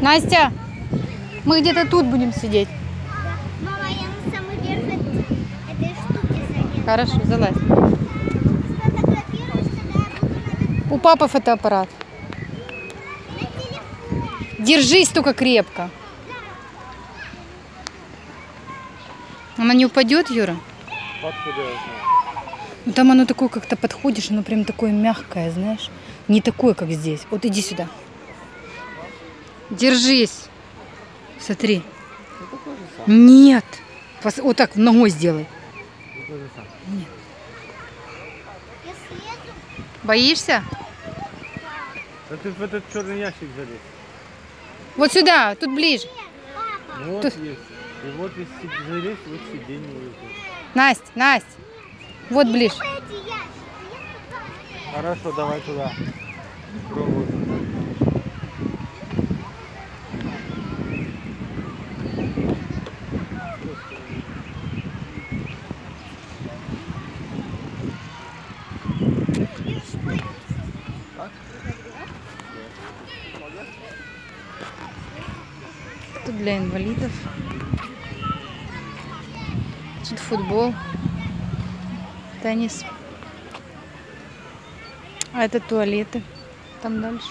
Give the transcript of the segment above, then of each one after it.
Настя, мы где-то тут будем сидеть. Мама, я на самый верх этой штуки. Хорошо, залазь. У папы фотоаппарат. Держись только крепко. Она не упадет, Юра? Откуда? Ну там оно такое, как-то подходишь, оно прям такое мягкое, знаешь. Не такое, как здесь. Вот иди сюда. Держись. Смотри. Нет. Вот так ногой сделай. Слезу. Боишься? Да ты в этот черный ящик залез. Вот сюда, тут ближе. Вот Тут- есть. И вот если залезть, вот сиденье есть. Настя, Настя. Вот ближе. Хорошо, давай туда. Пробуй. Тут для инвалидов. Тут футбол, теннис. А это туалеты. Там дальше.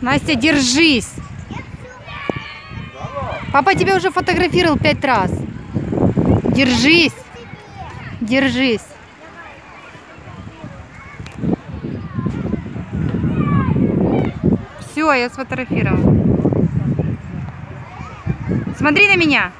Настя, держись. Папа тебя уже фотографировал пять раз. Держись. Держись. Все, я сфотографировала. Смотри на меня.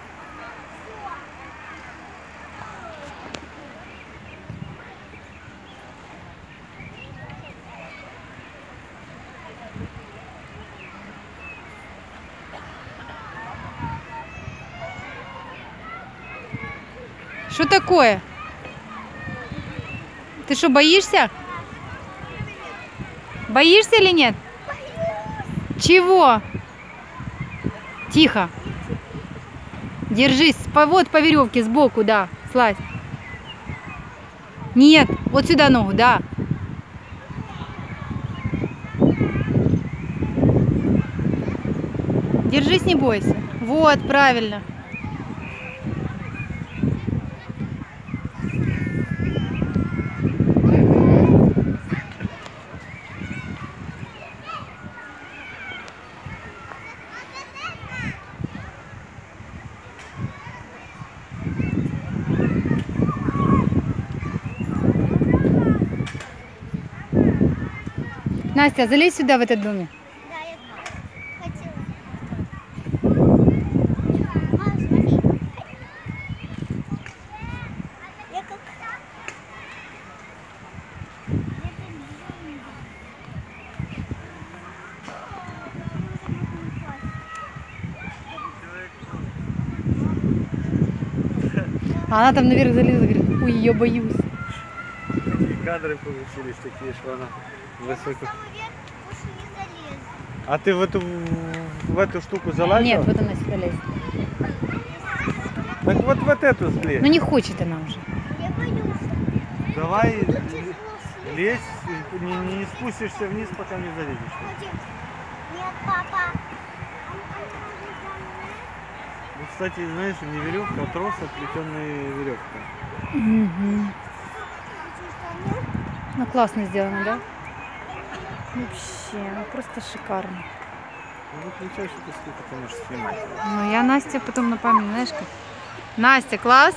Что такое? Ты что, боишься? Боишься или нет? Чего? Тихо. Держись. Вот по веревке сбоку, да. Слазь. Нет, вот сюда ногу, да. Держись, не бойся. Вот, правильно. Настя, залезь сюда, в этот домик. А она там наверх залезла, говорит, ой, я боюсь. Такие кадры получились такие, что она высоко. А ты в эту в эту штуку залазил? Нет, вот она сюда лезет. Так вот вот эту слезь. Ну не хочет она уже. Я боюсь. Давай слезть. лезь, не, не спустишься вниз, пока не залезешь. Нет, папа. Ну, кстати, знаешь, не веревка, а трос, оплетенный веревкой. Ну классно сделано, да? Вообще, ну, просто шикарно. Ну, выключай, что ты сколько ты можешь снимать. Ну я Настя потом напомню, знаешь как? Настя, класс?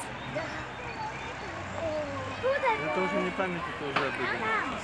Это уже не память, это уже обыденно.